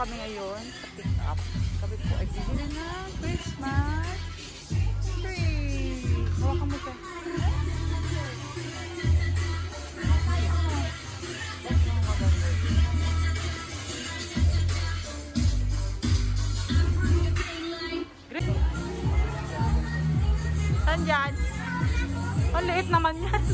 kami ngayon sa pick up. Kami po ay bibili na ng Christmas tree. Hawakan mo siya. Saan dyan? Ang liit naman yan.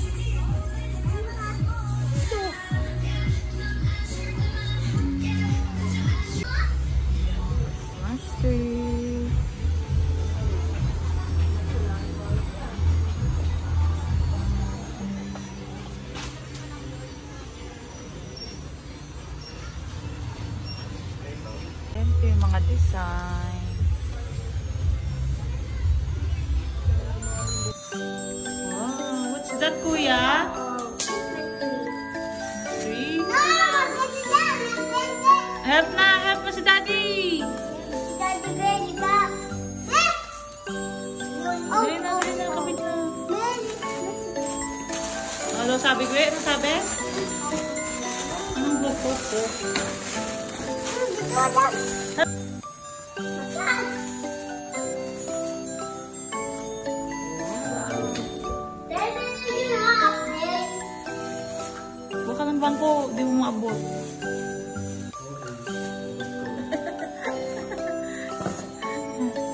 Design. Wow, what's that, kuya? Help na, help si daddy. Dali na, dali na, kapit na. Ano sabi ko eh? Ano sabi? Anong buko ko? Baka.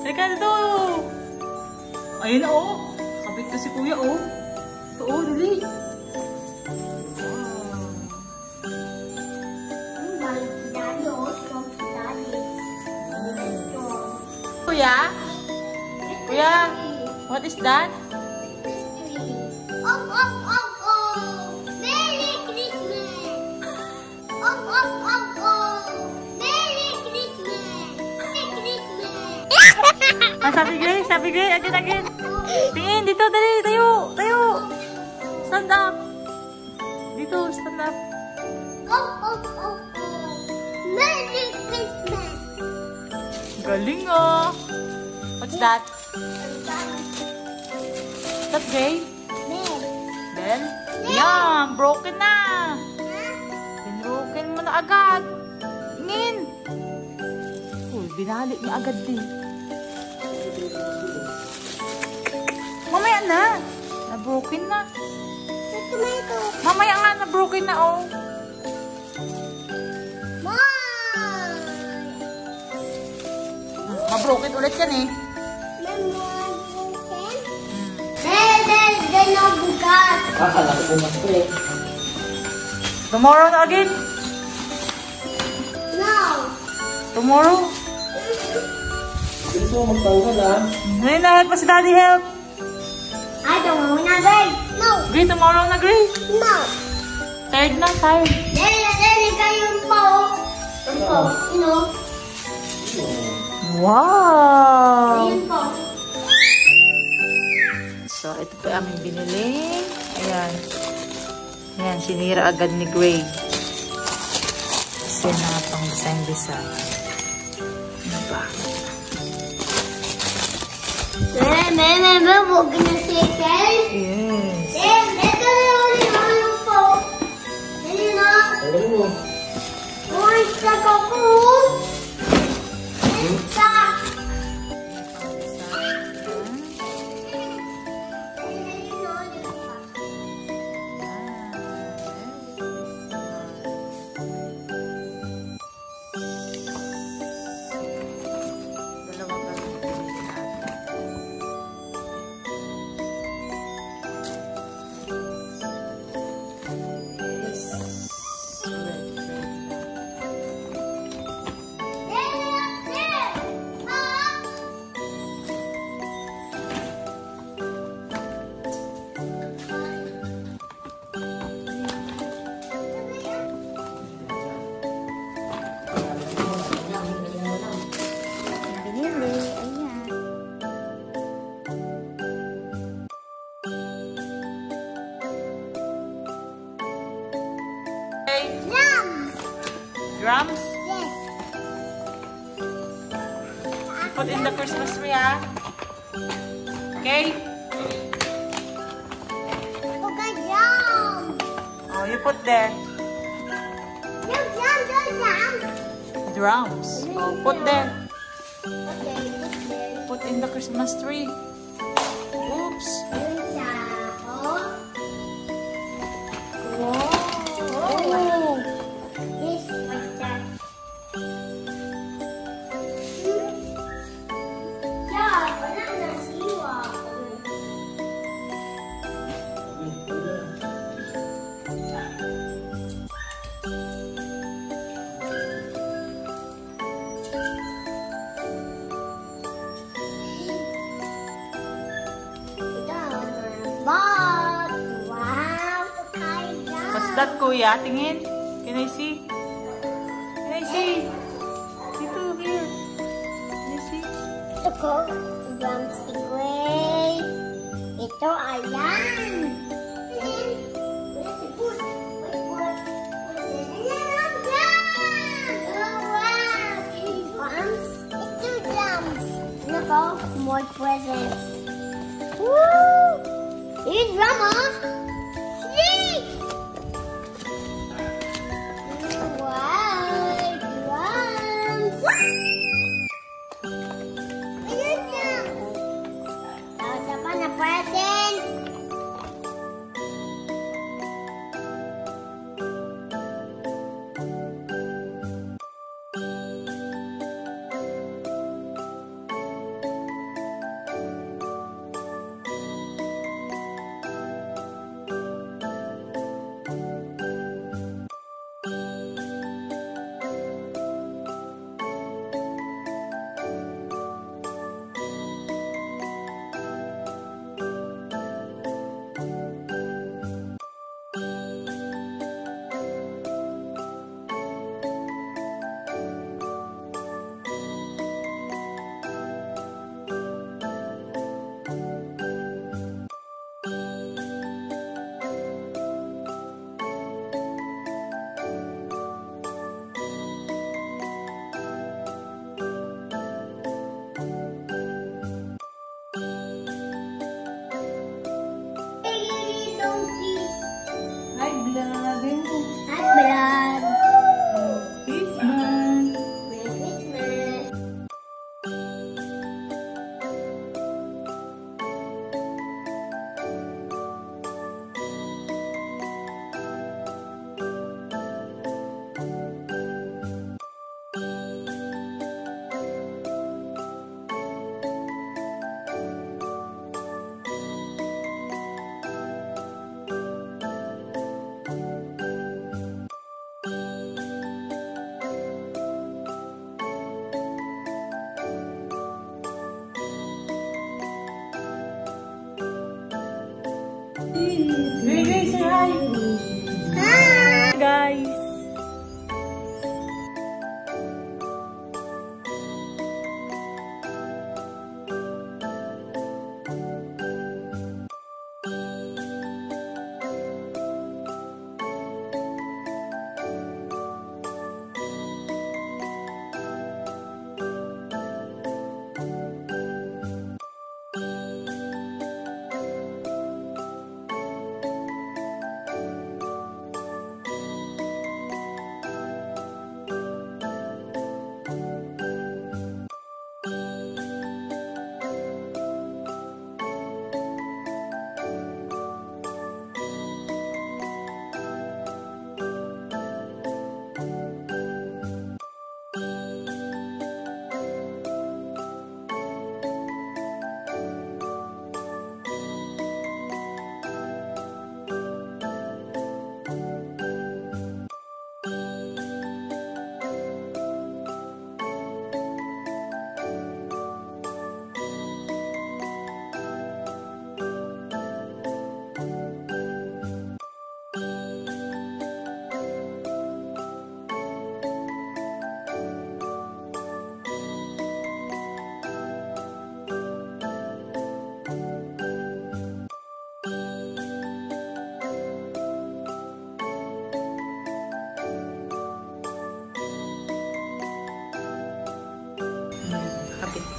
Teka, ito! Ayun oh! Kapit ko si kuya, oh! Ito, oh, dali! Kuya? Kuya? What is that? Oh, oh, oh, oh! Merry Christmas! Oh, oh, oh, oh! Merry Christmas! Merry Christmas! Ah, sabi Gray, sabi Gray, again, again. Tingin, dito, dali, tayo, tayo. Stand up. Dito, stand up. Oh, oh, oh, oh! Merry Christmas! Galing ah. That? That Gray? Merry. Bell? Yan, broken na. Binroken mo na agad. Tingin. Uy, binali niya agad din. Mamaya na. Na-broken na. Mamaya nga na-broken na, oh. Ma-broken ulit yan eh. Na bukas. Akala ko po mas pre. Tomorrow na again. No. Tomorrow. Bilis mo magtawag ha. Ngayon na help pa si daddy help. I don't want to bed. No. Gray, tomorrow na Gray. No. Tired na, tired. Dede kayong po. Yung po. You know. Wow! So, ito po aming binili. Ayan. Ayan, sinira agad ni Gray. Kasi na pang design-design. Ano ba? Dede, dede, huwag na chicken. Yes. In the Christmas tree. Kaya. What's that, kuya? Tingin. Can I see? Can I see? Dito, here. Can I see? Ito ko, drumstick way. Ito, ayan. More presents. Woo! Yung drum,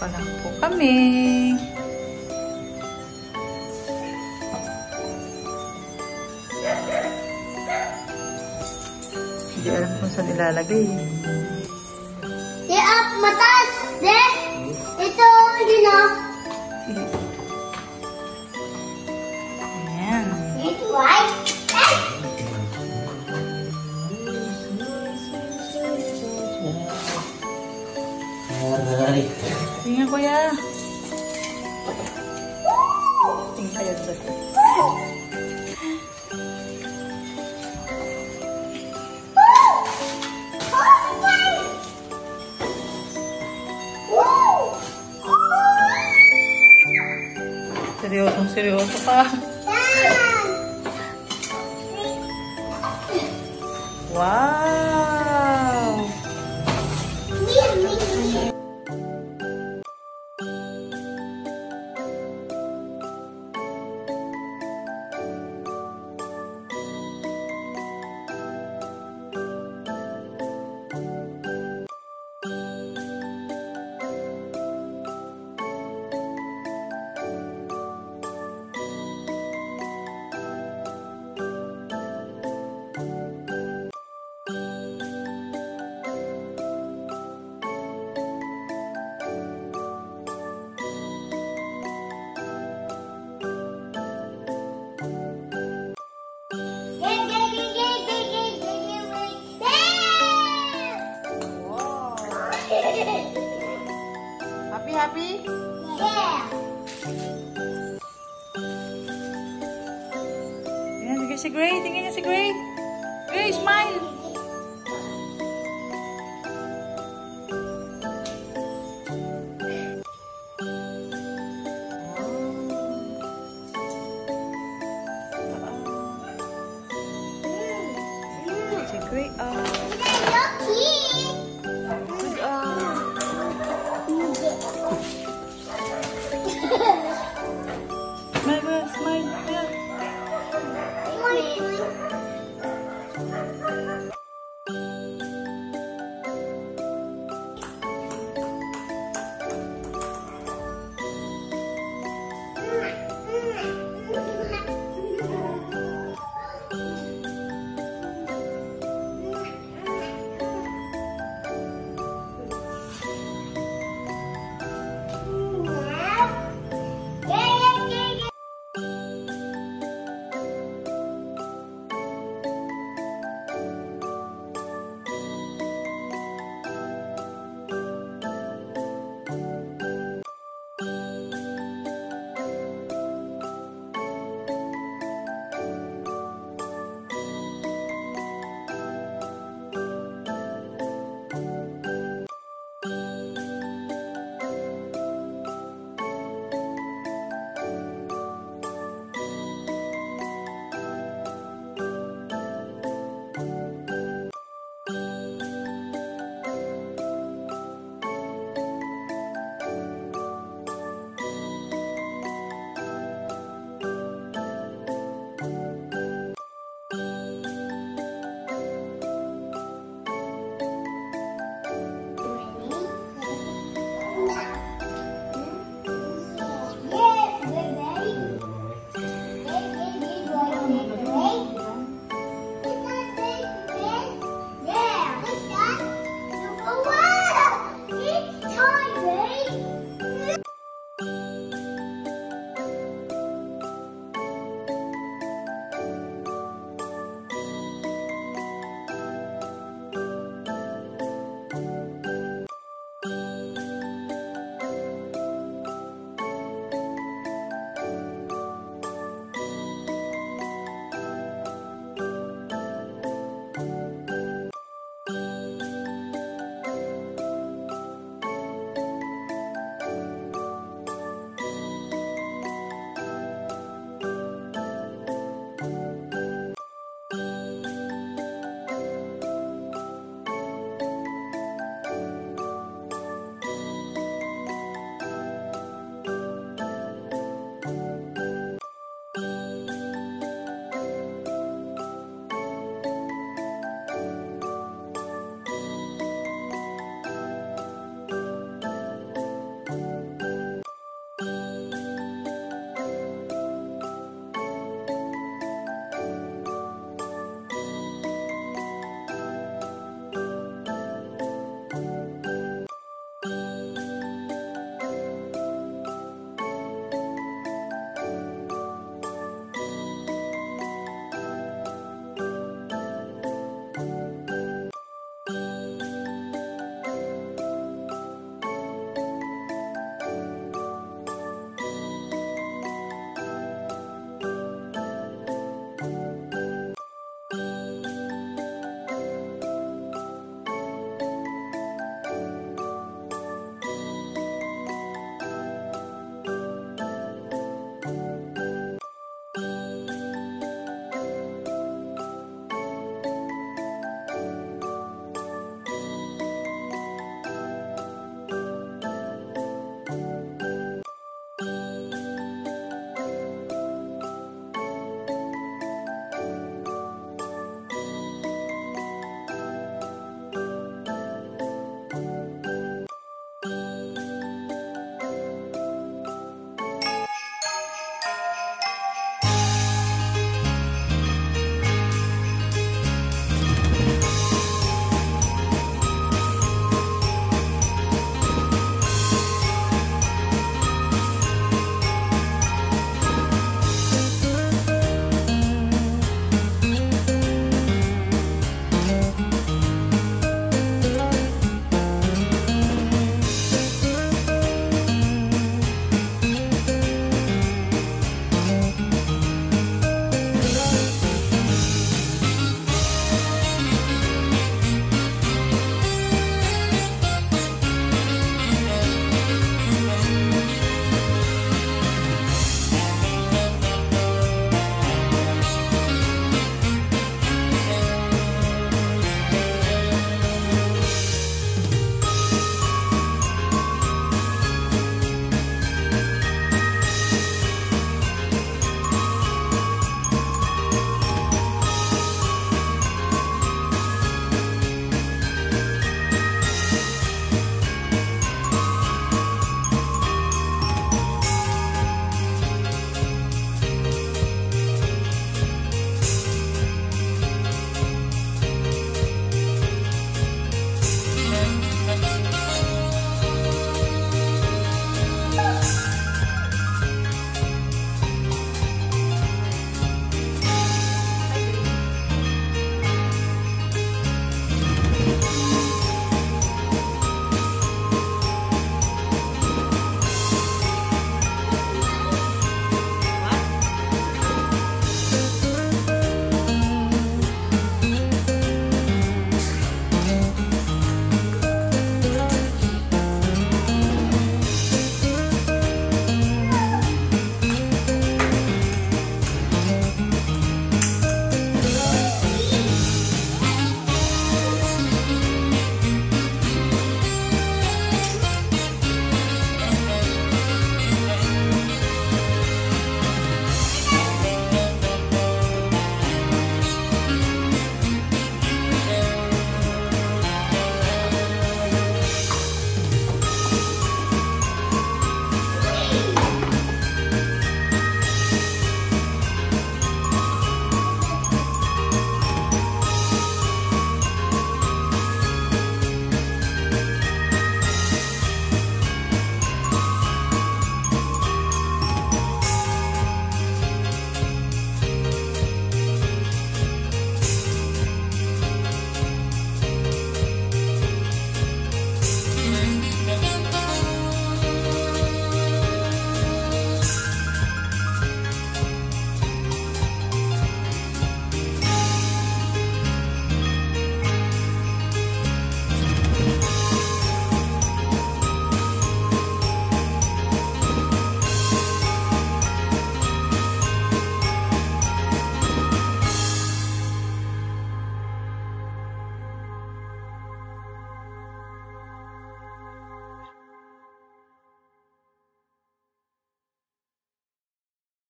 pa lang po kami. Hindi alam kung saan nilalagay. Tingnan Happy, happy? Tingnan si Gray. Tingnan niya si Gray. Gray, smile!